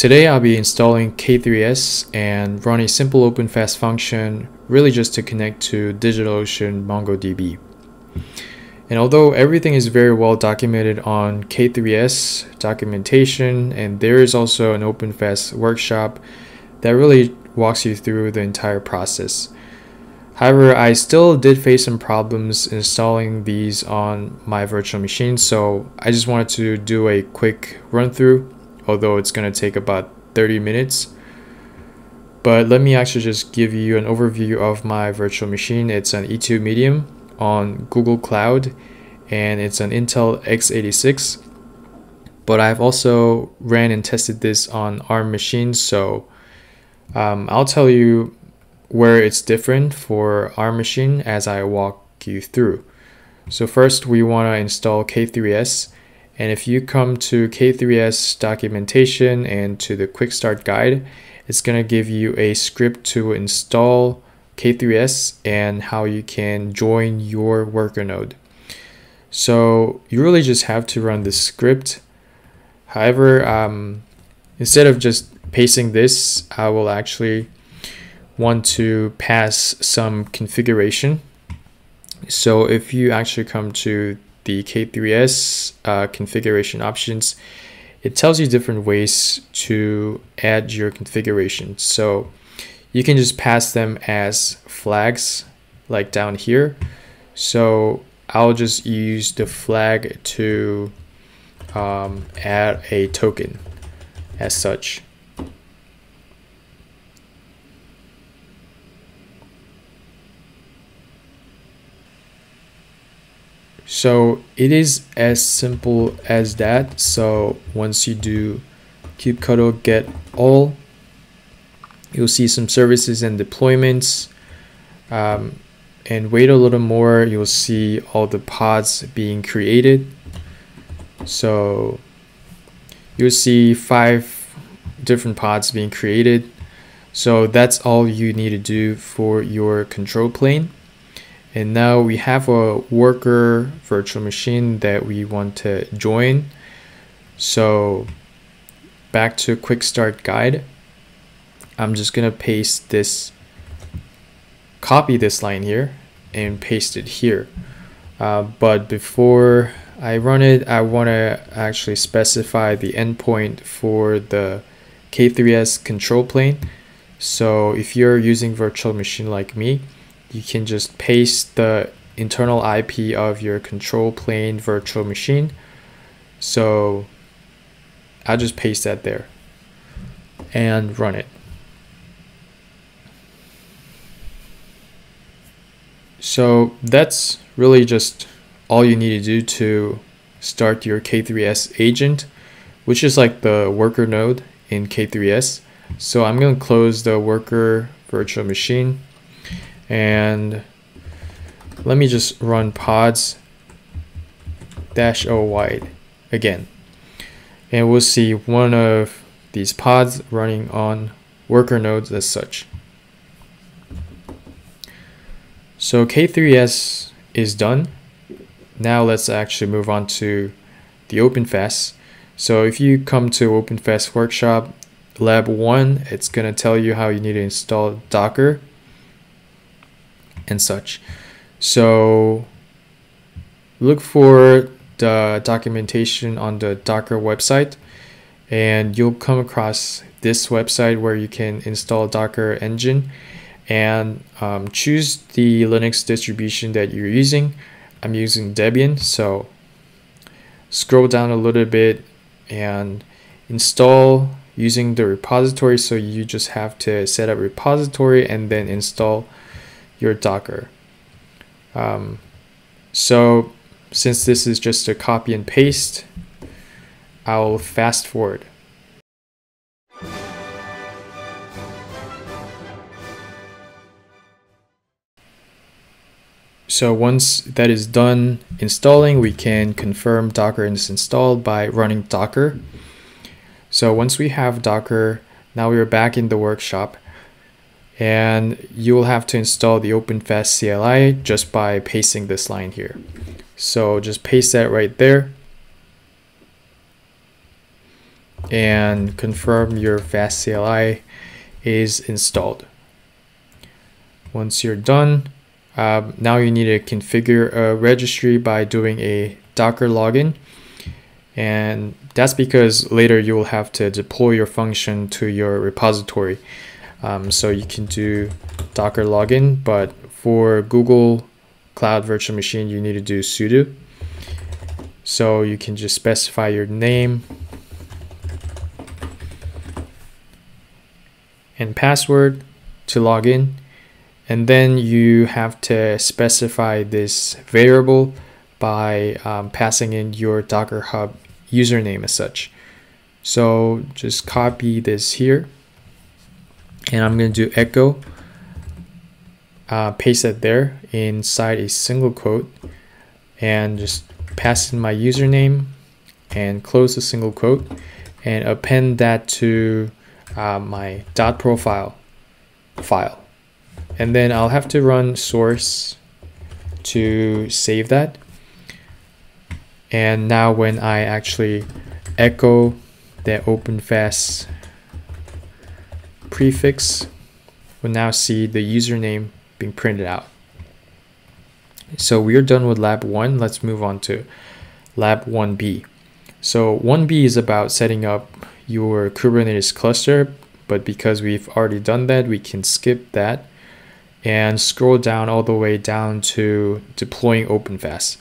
Today I'll be installing K3s and run a simple OpenFaaS function really just to connect to DigitalOcean MongoDB. And although everything is very well documented on K3s documentation and there is also an OpenFaaS workshop that really walks you through the entire process. However, I still did face some problems installing these on my virtual machine, so I just wanted to do a quick run through although it's going to take about 30 minutes. But let me actually just give you an overview of my virtual machine. It's an E2 Medium on Google Cloud and it's an Intel x86. But I've also ran and tested this on ARM machines, so um, I'll tell you where it's different for ARM machine as I walk you through. So first we want to install K3s and if you come to K3s documentation and to the quick start guide, it's going to give you a script to install K3s and how you can join your worker node. So you really just have to run the script. However, um, instead of just pasting this, I will actually want to pass some configuration. So if you actually come to the K3s uh, configuration options, it tells you different ways to add your configuration. So you can just pass them as flags like down here. So I'll just use the flag to um, add a token as such. So it is as simple as that. So once you do kubectl get all, you'll see some services and deployments. Um, and wait a little more, you'll see all the pods being created. So you'll see five different pods being created. So that's all you need to do for your control plane. And now we have a worker virtual machine that we want to join. So back to quick start guide. I'm just gonna paste this, copy this line here and paste it here. Uh, but before I run it, I wanna actually specify the endpoint for the K3s control plane. So if you're using virtual machine like me, you can just paste the internal IP of your control plane virtual machine. So I'll just paste that there and run it. So that's really just all you need to do to start your K3s agent, which is like the worker node in K3s. So I'm going to close the worker virtual machine and let me just run pods dash o wide again. And we'll see one of these pods running on worker nodes as such. So k3s is done. Now let's actually move on to the OpenFaaS. So if you come to OpenFaaS workshop lab 1 it's going to tell you how you need to install docker and such. So look for the documentation on the Docker website and you'll come across this website where you can install Docker engine and um, choose the Linux distribution that you're using. I'm using Debian, so scroll down a little bit and install using the repository. So you just have to set up repository and then install your Docker. Um, so since this is just a copy and paste, I'll fast forward. So once that is done installing, we can confirm Docker is installed by running Docker. So once we have Docker, now we are back in the workshop and you will have to install the OpenFaaS CLI just by pasting this line here. So just paste that right there. and confirm your faas-cli is installed. Once you're done, um, now you need to configure a registry by doing a Docker login. And that's because later you will have to deploy your function to your repository. Um, so you can do Docker login, but for Google Cloud Virtual Machine, you need to do sudo. So you can just specify your name and password to log in. And then you have to specify this variable by um, passing in your Docker Hub username as such. So just copy this here and I'm going to do echo, uh, paste it there inside a single quote. And just pass in my username and close the single quote. And append that to uh, my dot profile file. And then I'll have to run source to save that. And now when I actually echo the OpenFaaS prefix we'll now see the username being printed out. So we're done with lab 1 let's move on to lab 1b so 1b is about setting up your Kubernetes cluster but because we've already done that we can skip that and scroll down all the way down to deploying OpenFaaS.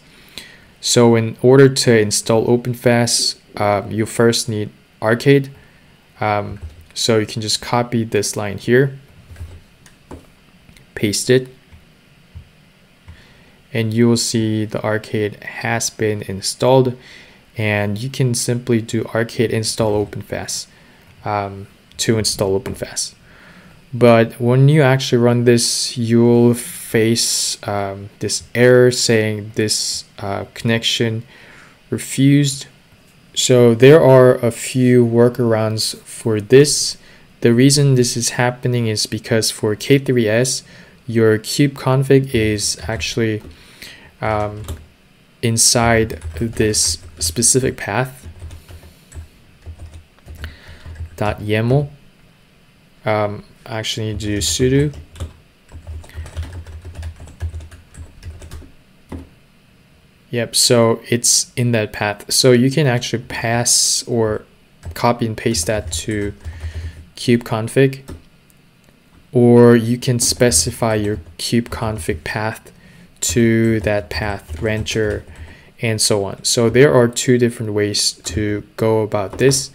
So in order to install OpenFaaS, um, you first need arkade. Um, so you can just copy this line here, paste it, and you will see the arkade has been installed. And you can simply do arkade install OpenFaaS um, to install OpenFaaS. But when you actually run this, you'll face um, this error saying this uh, connection refused. So there are a few workarounds for this. The reason this is happening is because for K3S, your kubeconfig is actually um, inside this specific path dot .yaml. Um, actually need to do sudo Yep, so it's in that path. So you can actually pass or copy and paste that to kubeconfig or you can specify your kubeconfig path to that path rancher and so on. So there are two different ways to go about this,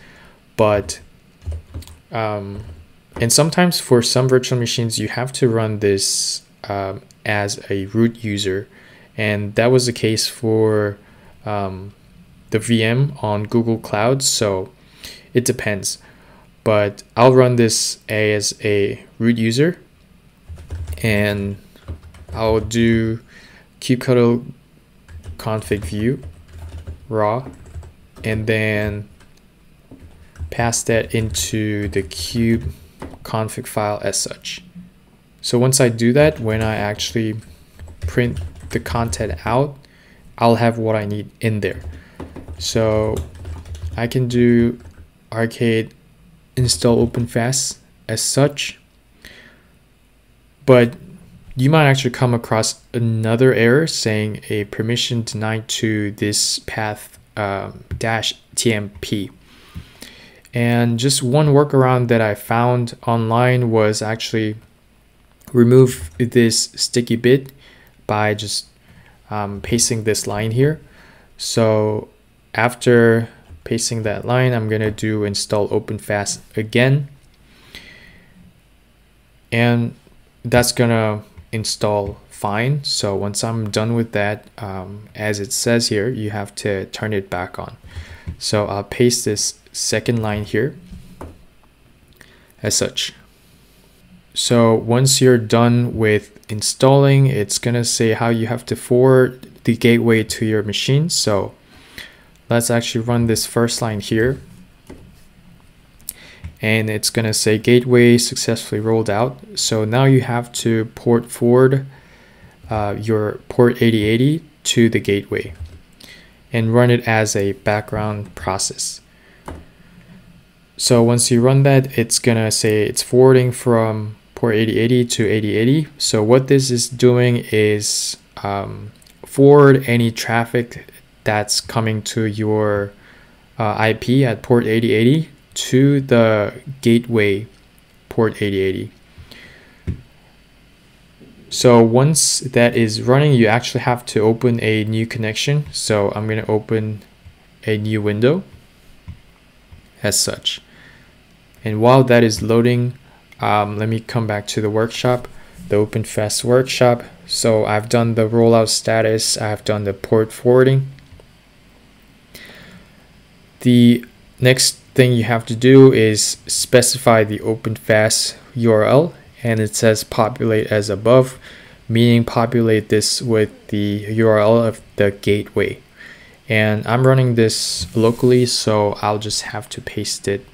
but um, and sometimes for some virtual machines you have to run this um, as a root user and that was the case for um, the VM on Google Cloud. So it depends, but I'll run this as a root user, and I'll do kubectl config view raw, and then pass that into the kube config file as such. So once I do that, when I actually print the content out, I'll have what I need in there. So I can do arkade install OpenFaaS as such, but you might actually come across another error saying a permission denied to this path um, dash TMP. And just one workaround that I found online was actually remove this sticky bit by just um, pasting this line here. So after pasting that line, I'm to do install OpenFaaS again. And that's to install fine. So once I'm done with that, um, as it says here, you have to turn it back on. So I'll paste this second line here as such. So once you're done with installing, it's gonna say how you have to forward the gateway to your machine. So let's actually run this first line here. And it's gonna say gateway successfully rolled out. So now you have to port forward uh, your port 8080 to the gateway and run it as a background process. So once you run that, it's gonna say it's forwarding from port 8080 to 8080. So what this is doing is um, forward any traffic that's coming to your uh, IP at port 8080 to the gateway port 8080. So once that is running, you actually have to open a new connection. So I'm going to open a new window as such. And while that is loading, um, let me come back to the workshop, the OpenFaaS workshop. So I've done the rollout status, I've done the port forwarding. The next thing you have to do is specify the OpenFaaS URL and it says populate as above, meaning populate this with the URL of the gateway. And I'm running this locally, so I'll just have to paste it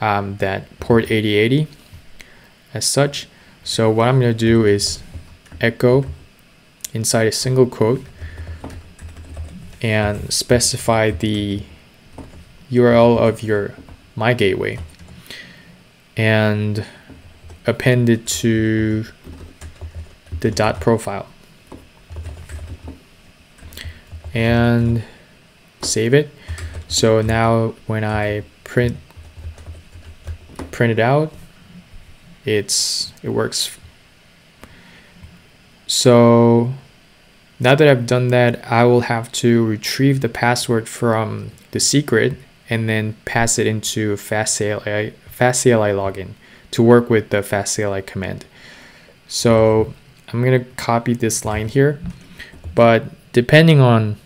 um, that port 8080 as such. So what I'm going to do is echo inside a single quote and specify the URL of your my gateway. And append it to the dot profile and save it so now when I print print it out it's it works so now that I've done that I will have to retrieve the password from the secret and then pass it into faas-cli, faas-cli login to work with the faas-cli command. So I'm going to copy this line here, but depending on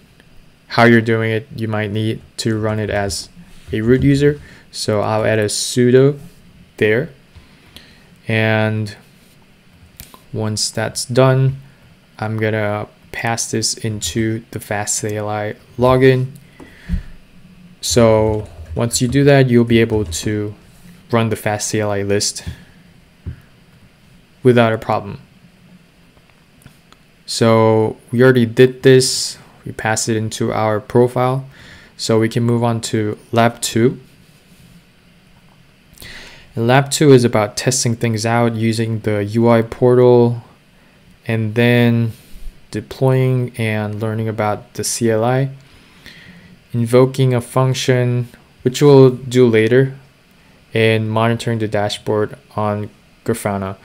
how you're doing it, you might need to run it as a root user. So I'll add a sudo there. And once that's done, I'm to pass this into the faas-cli login. So once you do that, you'll be able to run the faas-cli list without a problem. So we already did this. We passed it into our profile. So we can move on to lab two. And lab two is about testing things out using the UI portal and then deploying and learning about the CLI, invoking a function, which we'll do later and monitoring the dashboard on Grafana.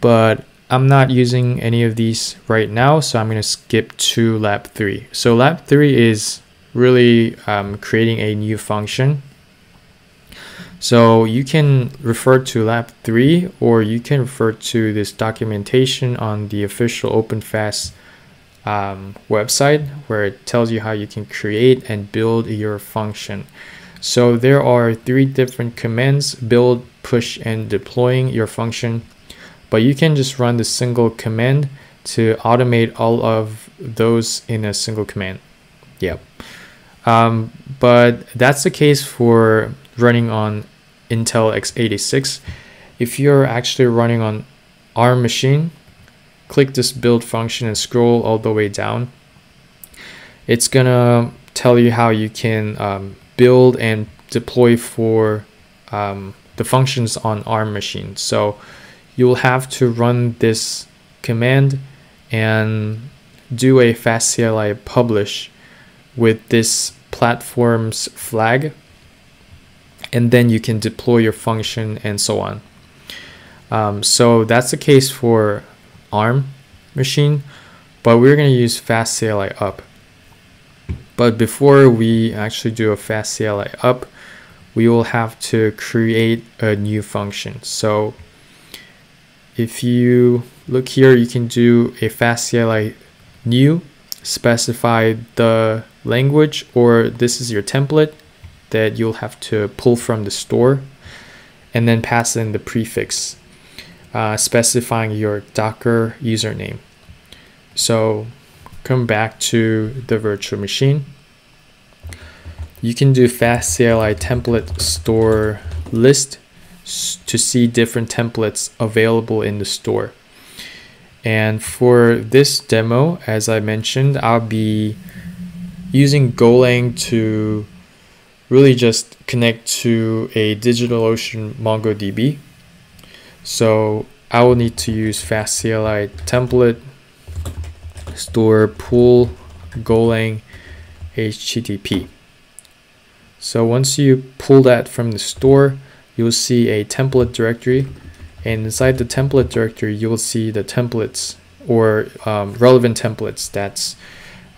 But I'm not using any of these right now, so I'm going to skip to lab 3. So lab 3 is really um, creating a new function. So you can refer to lab 3 or you can refer to this documentation on the official OpenFaaS um, website where it tells you how you can create and build your function. So there are three different commands, build, push, and deploying your function. But you can just run the single command to automate all of those in a single command. Yep. Um, but that's the case for running on Intel x86. If you're actually running on ARM machine, click this build function and scroll all the way down. It's gonna tell you how you can um, build and deploy for um, the functions on ARM machine. So you'll have to run this command and do a faas-cli publish with this platform's flag and then you can deploy your function and so on. Um, so that's the case for ARM machine, but we're going to use faas-cli up. But before we actually do a faas-cli up, we will have to create a new function. So if you look here, you can do a faas-cli new, specify the language, or this is your template that you'll have to pull from the store, and then pass in the prefix, uh, specifying your Docker username. So come back to the virtual machine. You can do faas-cli template store list to see different templates available in the store. And for this demo, as I mentioned, I'll be using Golang to really just connect to a DigitalOcean MongoDB. So I will need to use faas-cli template store pool golang http. So once you pull that from the store, you'll see a template directory and inside the template directory, you will see the templates or um, relevant templates that's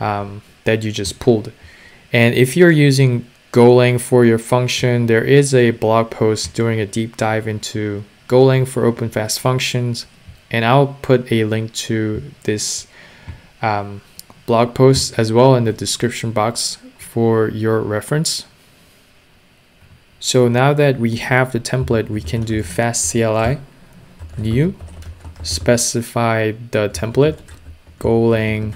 um, that you just pulled. And if you're using Golang for your function, there is a blog post doing a deep dive into Golang for OpenFaaS functions. And I'll put a link to this um, blog post as well in the description box for your reference. So now that we have the template, we can do faas-cli new, specify the template, Golang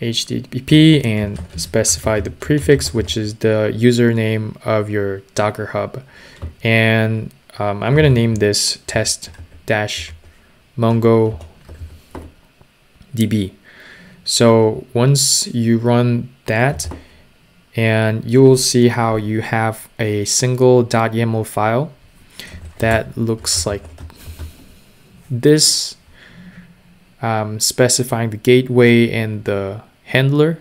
HTTP and specify the prefix, which is the username of your Docker Hub. And um, I'm going to name this test dash Mongo DB. So once you run that, and you will see how you have a single .yaml file that looks like this, um, specifying the gateway and the handler.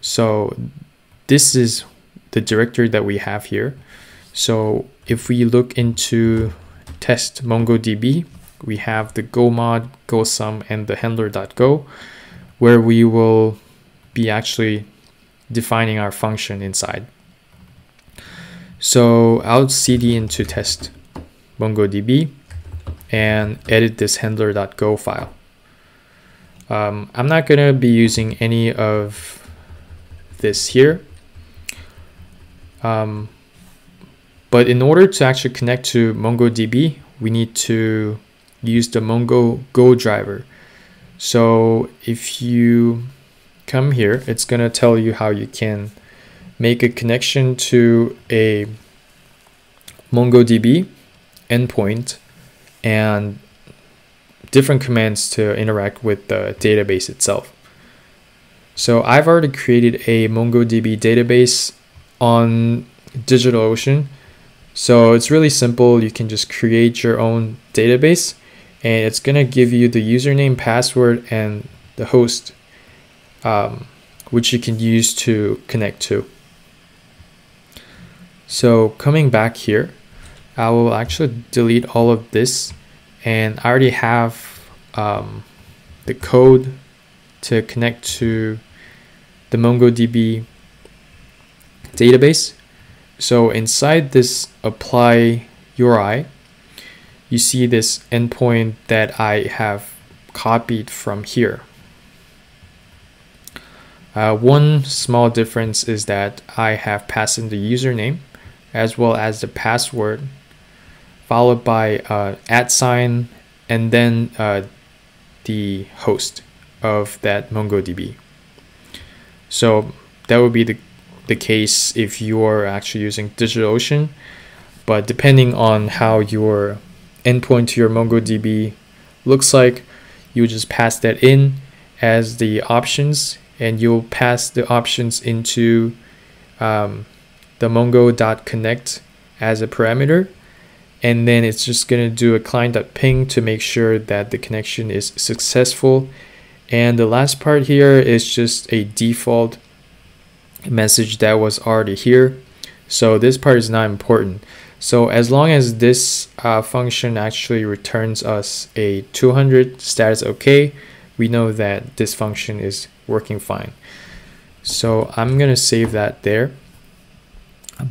So this is the directory that we have here. So if we look into test MongoDB, we have the go mod, go sum, and the handler.go, where we will be actually defining our function inside. So I'll cd into test MongoDB and edit this handler.go file. Um, I'm not going to be using any of this here. Um, but in order to actually connect to MongoDB, we need to use the Mongo Go driver. So if you come here, it's going to tell you how you can make a connection to a MongoDB endpoint and different commands to interact with the database itself. So I've already created a MongoDB database on DigitalOcean. So it's really simple. You can just create your own database and it's going to give you the username, password, and the host, um, which you can use to connect to. So coming back here, I will actually delete all of this and I already have um, the code to connect to the MongoDB database. So inside this apply URI, you see this endpoint that I have copied from here. Uh, one small difference is that I have passed in the username as well as the password followed by uh, at sign and then uh, the host of that MongoDB. So that would be the, the case if you are actually using DigitalOcean. But depending on how your endpoint to your MongoDB looks like, you just pass that in as the options and you'll pass the options into um, the mongo.connect as a parameter and then it's just going to do a client.ping to make sure that the connection is successful. And the last part here is just a default message that was already here. So this part is not important. So as long as this uh, function actually returns us a 200 status okay we know that this function is working fine. So I'm gonna save that there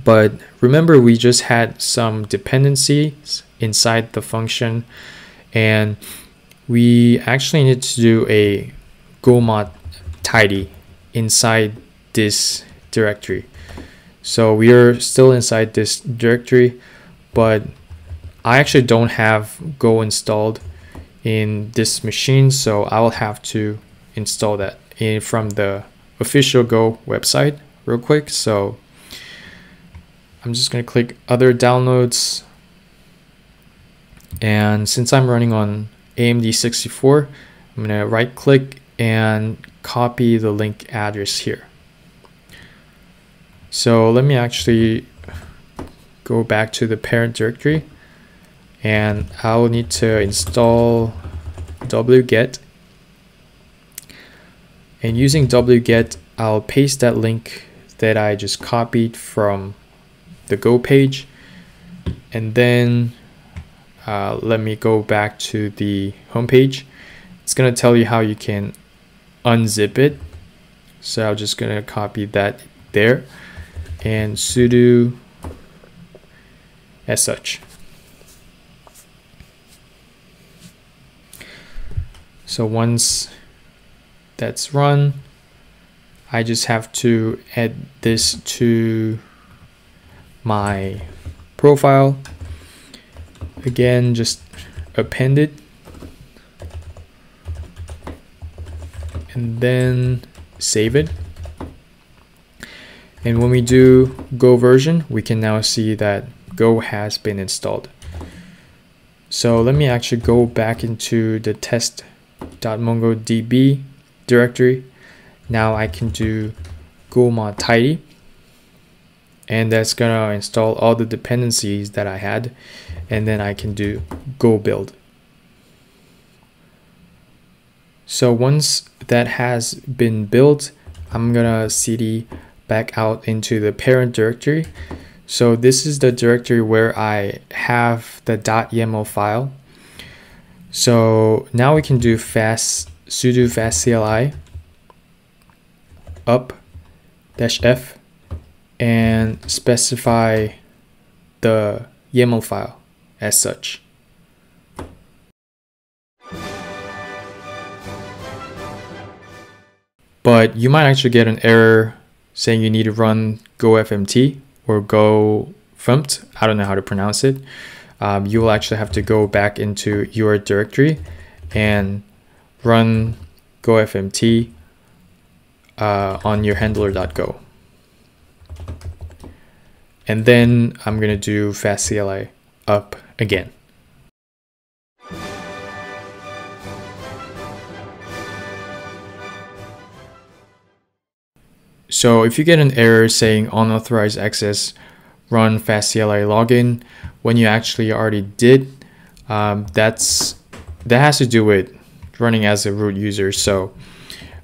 but remember, we just had some dependencies inside the function and we actually need to do a gomod tidy inside this directory. So we are still inside this directory, but I actually don't have Go installed in this machine, so I will have to install that in from the official Go website real quick. So I'm just going to click other downloads. And since I'm running on AMD 64, I'm going to right click and copy the link address here. So let me actually go back to the parent directory and I'll need to install wget and using wget I'll paste that link that I just copied from the go page. And then uh, let me go back to the home page. It's gonna tell you how you can unzip it. So I'm just gonna copy that there. And sudo as such. So once that's run I just have to add this to my profile. Again just append it. And then save it. And when we do go version we can now see that go has been installed. So let me actually go back into the test.mongodb directory. Now I can do go mod tidy and that's gonna install all the dependencies that I had and then I can do go build. So once that has been built I'm gonna cd back out into the parent directory. So this is the directory where I have the .yaml file. So now we can do fast sudo faas-cli up dash f and specify the YAML file as such. But you might actually get an error saying you need to run gofmt or go. I don't know how to pronounce it. Um, you will actually have to go back into your directory and run gofmt uh, on your handler.go. And then I'm going to do faas-cli up again. So if you get an error saying unauthorized access, run faas-cli login, when you actually already did, um, that's that has to do with running as a root user. So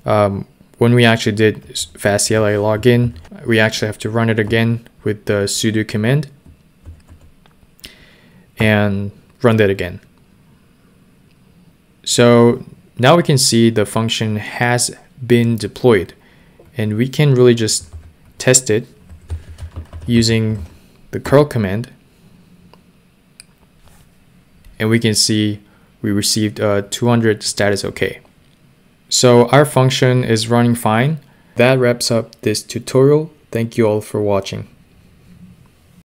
um, when we actually did faas-cli login, we actually have to run it again with the sudo command and run that again. So now we can see the function has been deployed and we can really just test it using the curl command and we can see we received a 200 status OK. So our function is running fine. That wraps up this tutorial. Thank you all for watching.